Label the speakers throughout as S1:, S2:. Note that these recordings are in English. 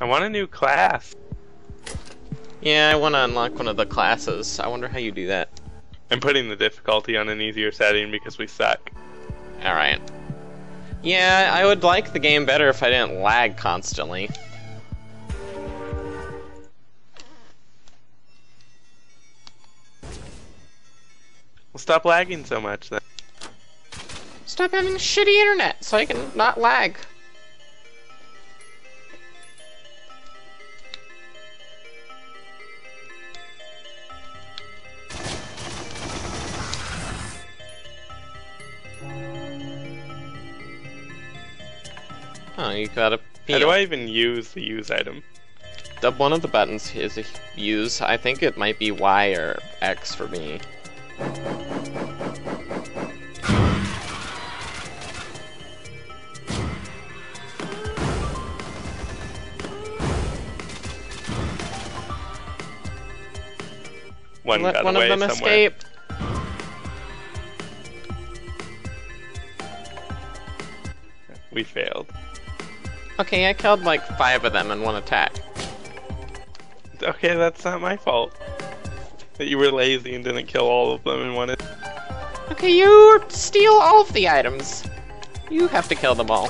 S1: I want a new class.
S2: Yeah, I want to unlock one of the classes. I wonder how you do that.
S1: I'm putting the difficulty on an easier setting because we suck.
S2: Alright. Yeah, I would like the game better if I didn't lag constantly.
S1: Well, stop lagging so much then.
S2: Stop having shitty internet so I can not lag. You got a
S1: How do I even use the use item?
S2: The, one of the buttons is a use. I think it might be Y or X for me.
S1: One
S2: Let
S1: got
S2: one
S1: away
S2: of them
S1: somewhere.
S2: escape.
S1: We failed.
S2: Okay, I killed like five of them in one attack.
S1: Okay, that's not my fault. That you were lazy and didn't kill all of them in one.
S2: Okay, you steal all of the items. You have to kill them all.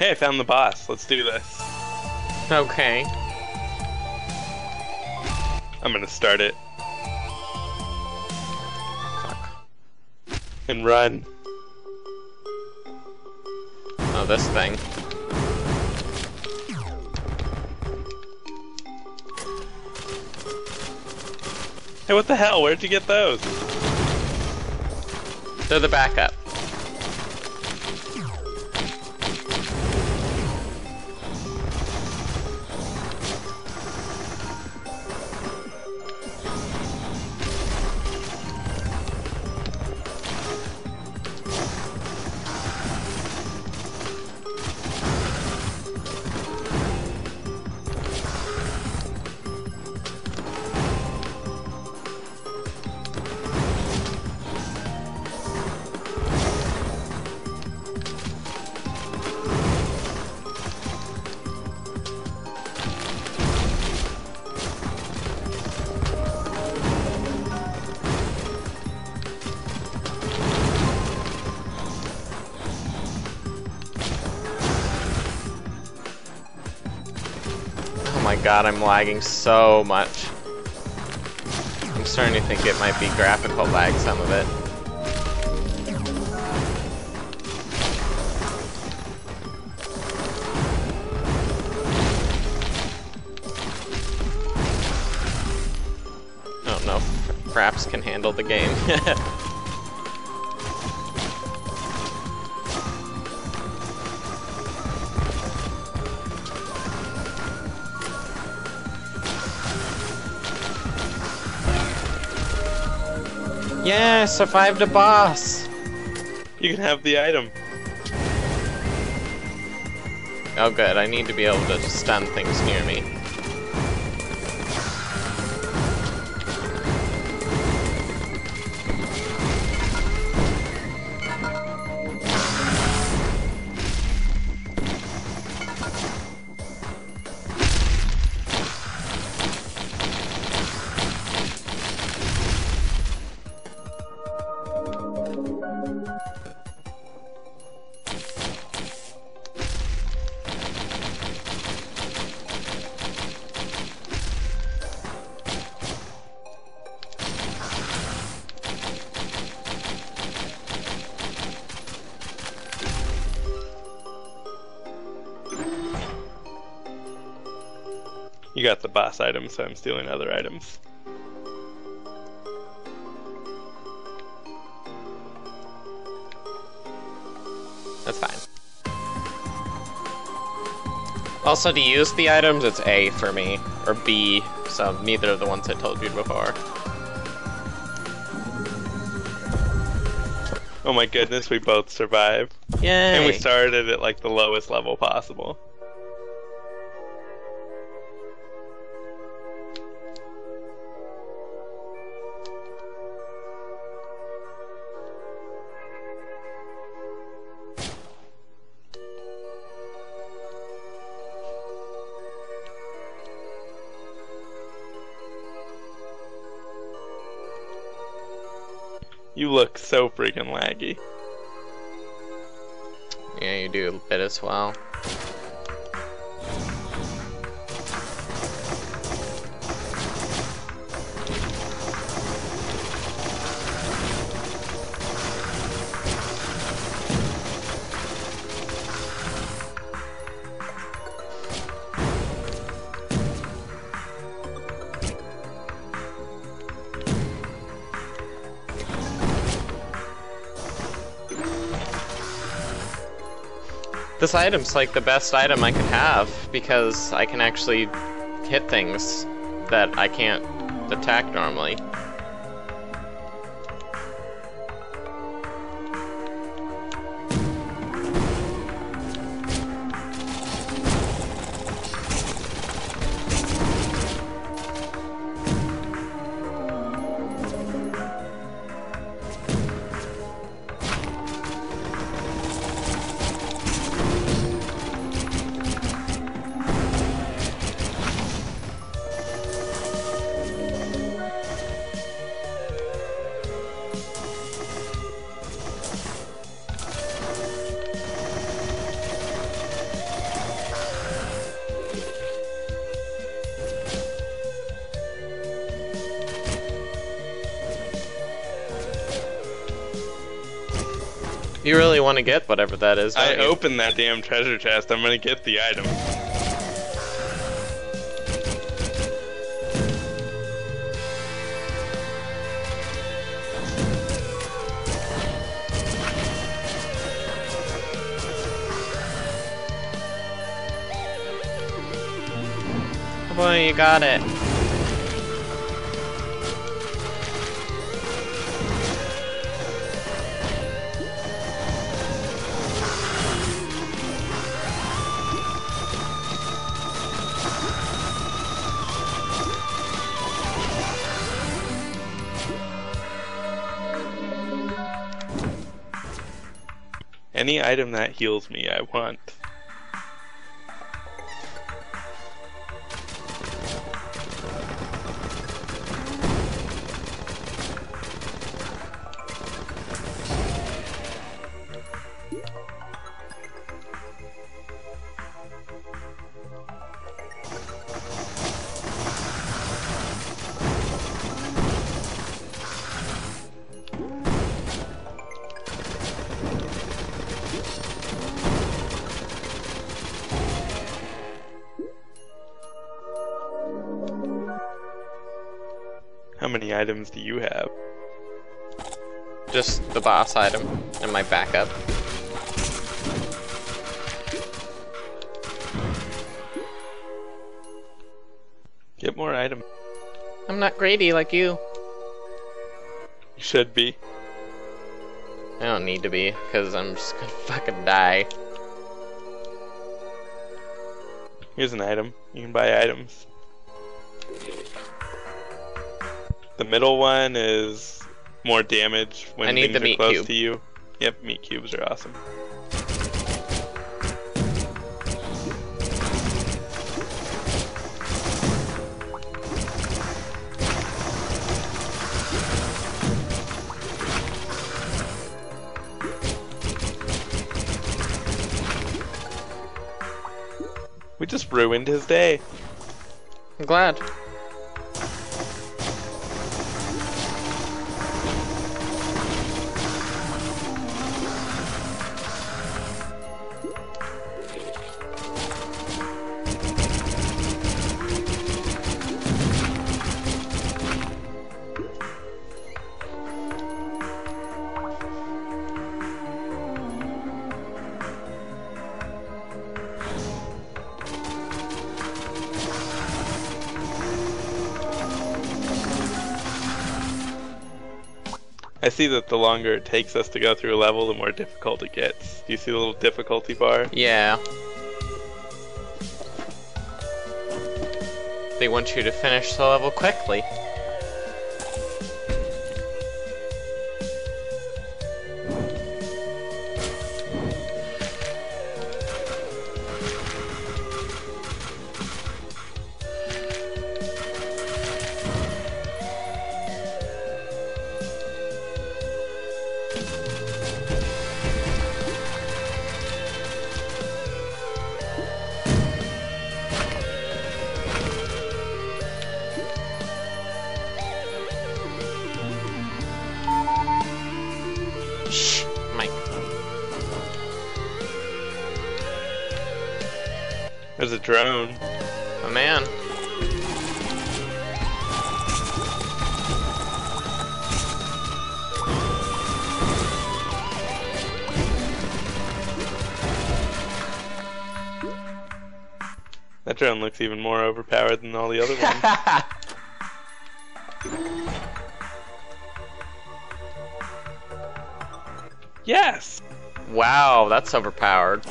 S1: Hey, I found the boss. Let's do this.
S2: Okay.
S1: I'm gonna start it
S2: Fuck.
S1: and run.
S2: Oh, this thing.
S1: Hey, what the hell? Where'd you get those?
S2: They're the backup. God, I'm lagging so much. I'm starting to think it might be graphical lag, some of it. I don't know if can handle the game. yeah, survived the boss!
S1: You can have the item.
S2: Oh good, I need to be able to stun things near me.
S1: Item, so I'm stealing other items.
S2: That's fine. Also, to use the items, it's A for me, or B, so neither of the ones I told you before.
S1: Oh my goodness, we both survived.
S2: Yay!
S1: And we started at like the lowest level possible. Look so freaking laggy.
S2: Yeah, you do a bit as well. This item's like the best item I could have because I can actually hit things that I can't attack normally. Really want to get whatever that is,
S1: I
S2: you?
S1: opened that damn treasure chest. I'm gonna get the item.
S2: Oh boy, you got it.
S1: Any item that heals me, I want. Many items do you have?
S2: Just the boss item and my backup.
S1: Get more items.
S2: I'm not greedy like you.
S1: You should be.
S2: I don't need to be, because I'm just gonna fucking die.
S1: Here's an item. You can buy items. The middle one is more damage when
S2: I need
S1: things
S2: the
S1: are close
S2: cube.
S1: to you. Yep, meat cubes are awesome. We just ruined his day.
S2: I'm glad.
S1: I see that the longer it takes us to go through a level, the more difficult it gets. Do you see the little difficulty bar?
S2: Yeah. They want you to finish the level quickly.
S1: There's a drone.
S2: Oh man.
S1: That drone looks even more overpowered than all the other ones. yes!
S2: wow, that's overpowered.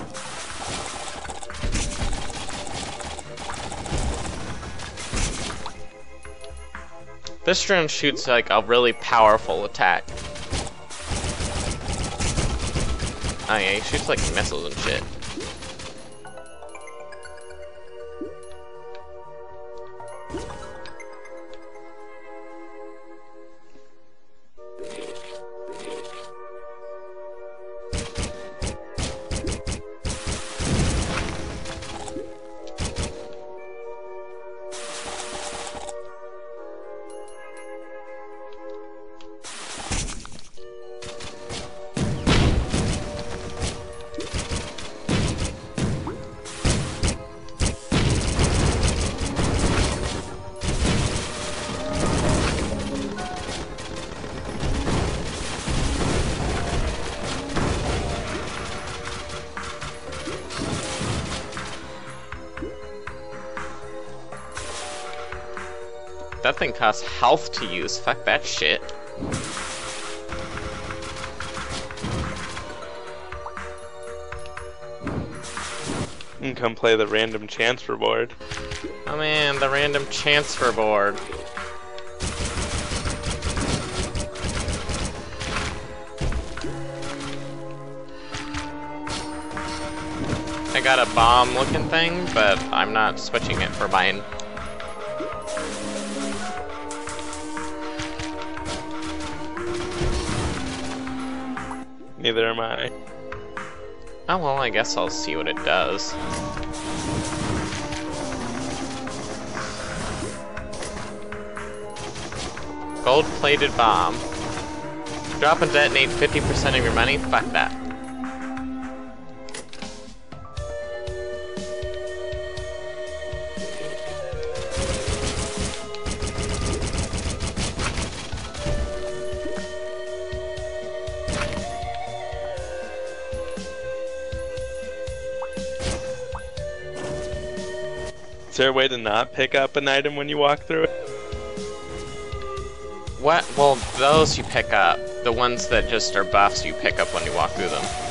S2: This drone shoots like a really powerful attack. Oh yeah, he shoots like missiles and shit. That thing costs health to use. Fuck that shit.
S1: And come play the random transfer board.
S2: Oh man, the random transfer board. I got a bomb looking thing, but I'm not switching it for mine.
S1: Neither am I.
S2: Oh well, I guess I'll see what it does. Gold-plated bomb. Drop and detonate 50% of your money? Fuck that.
S1: There a way to not pick up an item when you walk through it?
S2: What? Well, those you pick up. The ones that just are buffs you pick up when you walk through them.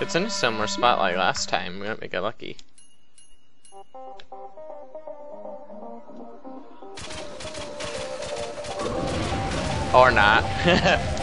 S2: It's in a similar spot like last time. We might get lucky. Or not.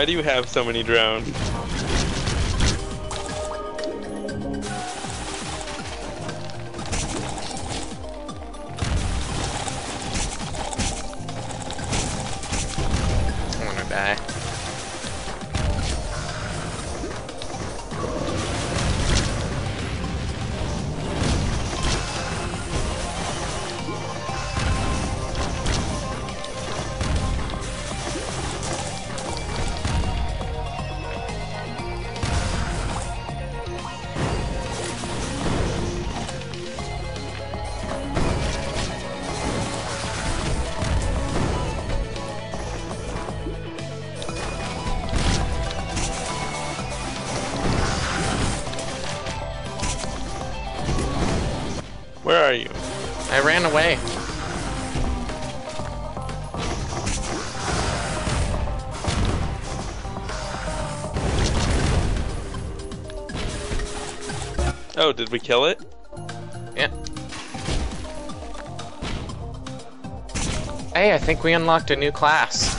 S1: Why do you have so many drones?
S2: Away.
S1: Oh, did we kill it?
S2: Yeah. Hey, I think we unlocked a new class.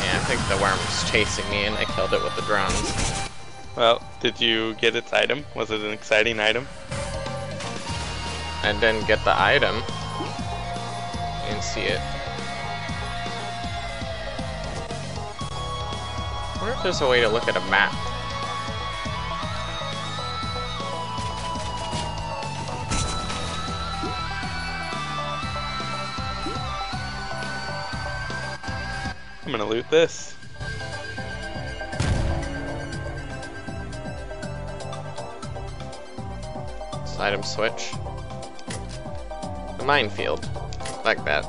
S2: Yeah, I think the worm was chasing me and I killed it with the drones.
S1: Well, did you get its item? Was it an exciting item?
S2: I didn't get the item. You didn't see it. I wonder if there's a way to look at a map.
S1: I'm gonna loot this.
S2: Item switch. A minefield. Like that.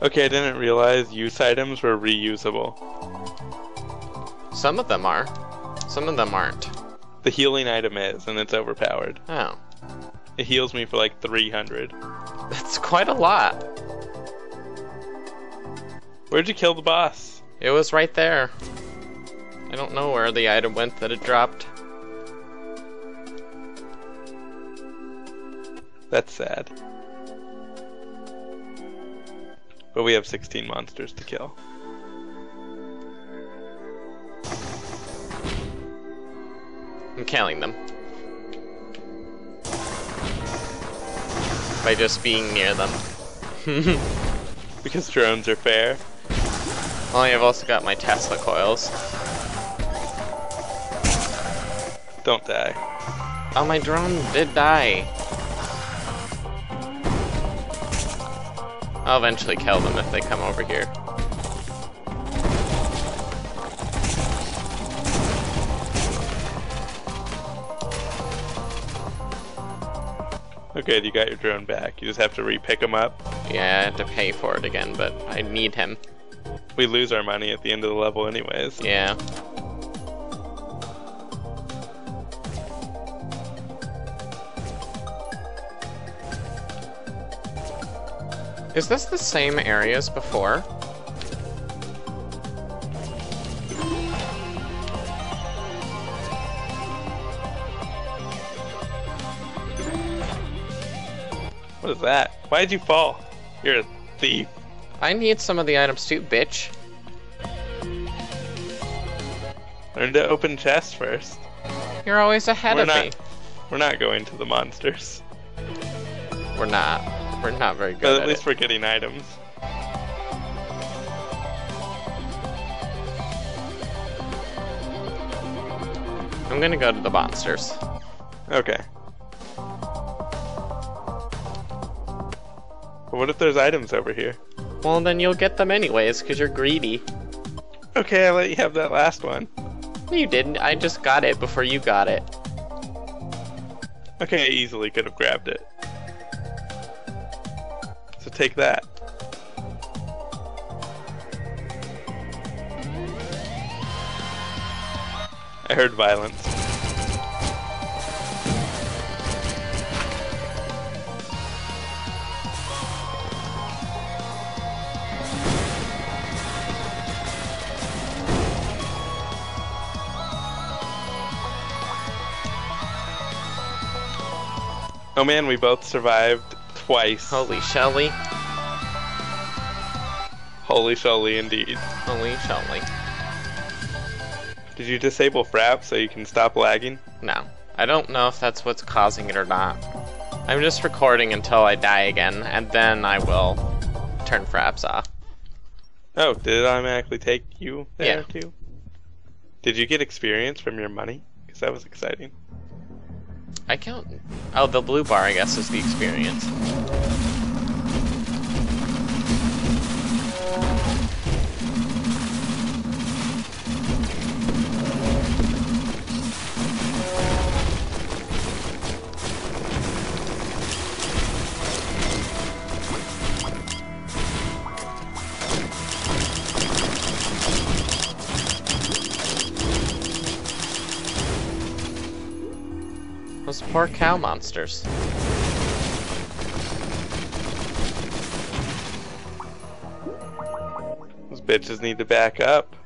S1: Okay, I didn't realize use items were reusable.
S2: Some of them are. Some of them aren't.
S1: The healing item is, and it's overpowered.
S2: Oh.
S1: It heals me for like 300.
S2: That's quite a lot.
S1: Where'd you kill the boss?
S2: It was right there. I don't know where the item went that it dropped.
S1: That's sad. But we have 16 monsters to kill.
S2: I'm killing them. By just being near them.
S1: Because drones are fair.
S2: Oh, Only I've also got my Tesla coils.
S1: Don't die.
S2: Oh, my drone did die. I'll eventually kill them if they come over here.
S1: Okay, you got your drone back. You just have to re-pick them up.
S2: Yeah, I have to pay for it again, but I need him.
S1: We lose our money at the end of the level anyways.
S2: Yeah. Is this the same area as before?
S1: What is that? Why did you fall? You're a thief.
S2: I need some of the items too, bitch.
S1: Learn to open chests first.
S2: You're always ahead
S1: We're
S2: of
S1: not.
S2: me.
S1: We're not going to the monsters.
S2: We're not. We're not very
S1: But
S2: good
S1: at
S2: at
S1: least
S2: it.
S1: we're getting items.
S2: I'm gonna go to the monsters.
S1: Okay. But what if there's items over here?
S2: Well, then you'll get them anyways, because you're greedy.
S1: Okay, I'll let you have that last one.
S2: You didn't. I just got it before you got it.
S1: Okay, I easily could have grabbed it. So take that. I heard violence. Oh man, we both survived twice.
S2: Holy Shelly.
S1: Holy Shelly, indeed.
S2: Holy Shelly.
S1: Did you disable Frap so you can stop lagging?
S2: No. I don't know if that's what's causing it or not. I'm just recording until I die again, and then I will turn fraps off.
S1: Oh, did it automatically take you there
S2: Yeah.
S1: too? Did you get experience from your money? Because that was exciting.
S2: I count. Oh, the blue bar, I guess, is the experience. Poor cow monsters.
S1: Those bitches need to back up.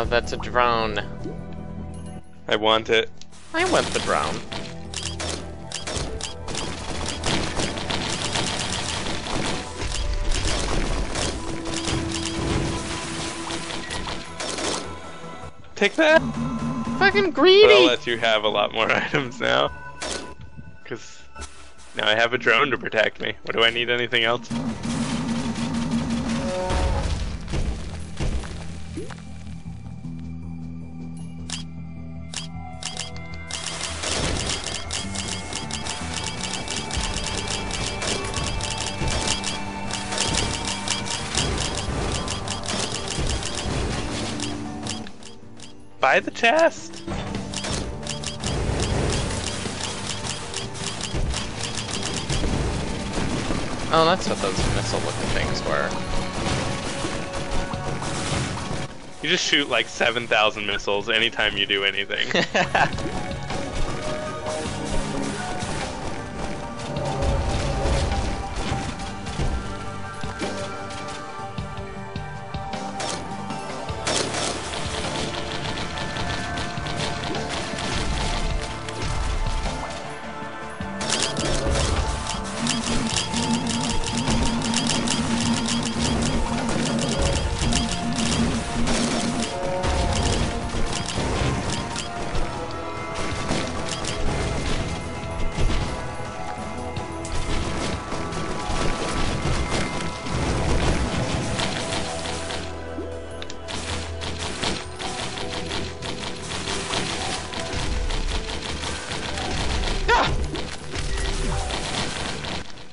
S2: Oh, that's a drone.
S1: I want it.
S2: I want the drone.
S1: Take that!
S2: Fucking
S1: But I'll
S2: greedy!
S1: let you have a lot more items now. Because now I have a drone to protect me. What do I need anything else? Buy the chest!
S2: Oh, that's what those missile-looking things were.
S1: You just shoot like 7,000 missiles anytime you do anything.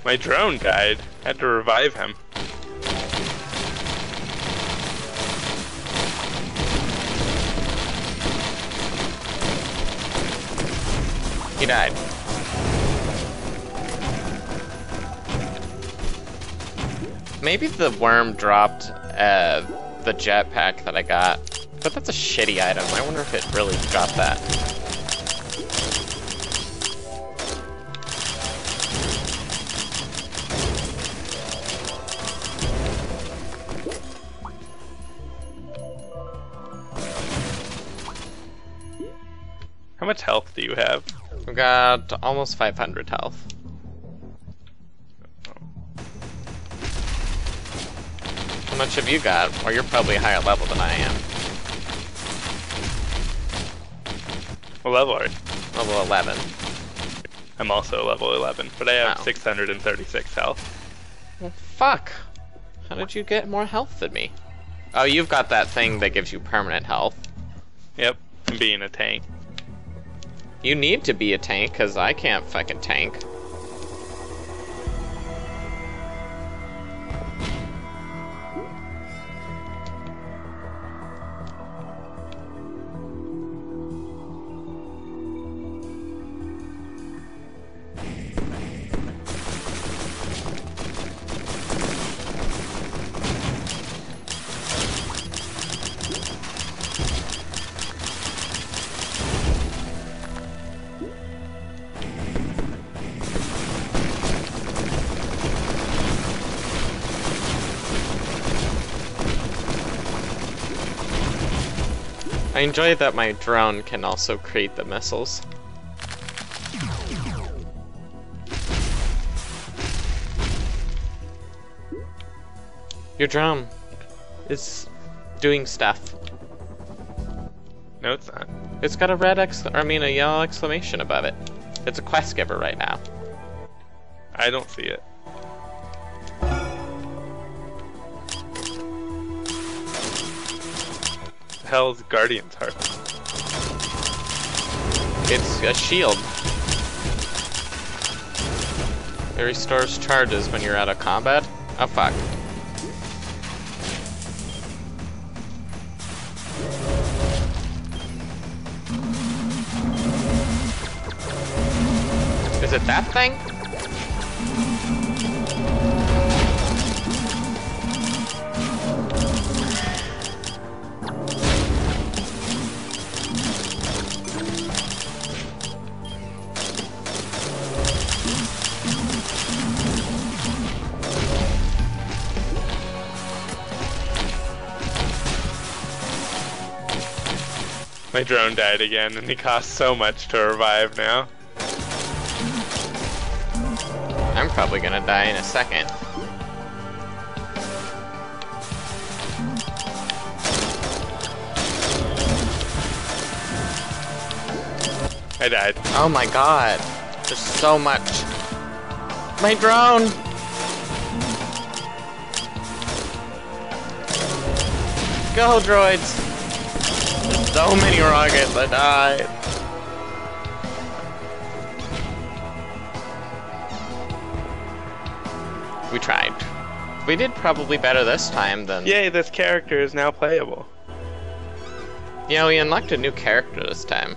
S1: My drone died. Had to revive him.
S2: he died. Maybe the worm dropped uh, the jetpack that I got, but that's a shitty item. I wonder if it really dropped that.
S1: You have?
S2: I've got almost 500 health. How much have you got? Well, you're probably a higher level than I am.
S1: What level are you?
S2: Level 11.
S1: I'm also level 11, but I have
S2: Wow.
S1: 636 health.
S2: Well, fuck. How did you get more health than me? Oh, you've got that thing that gives you permanent health.
S1: Yep, I'm being a tank.
S2: You need to be a tank, because I can't fucking tank. I enjoy that my drone can also create the missiles. Your drone is doing stuff.
S1: No, it's not.
S2: It's got a red ex I mean a yellow exclamation above it. It's a quest giver right now.
S1: I don't see it. hell's Guardian's Heart?
S2: It's a shield. It restores charges when you're out of combat. Oh fuck. Is it that thing?
S1: My drone died again, and it costs so much to revive now.
S2: I'm probably gonna die in a second.
S1: I died.
S2: Oh my god. There's so much. My drone! Go, droids! So many rockets, I died. We tried. We did probably better this time than...
S1: Yay, this character is now playable.
S2: Yeah, we unlocked a new character this time.